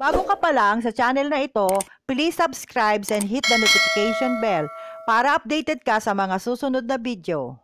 Bago ka pa lang sa channel na ito, please subscribe and hit the notification bell para updated ka sa mga susunod na video.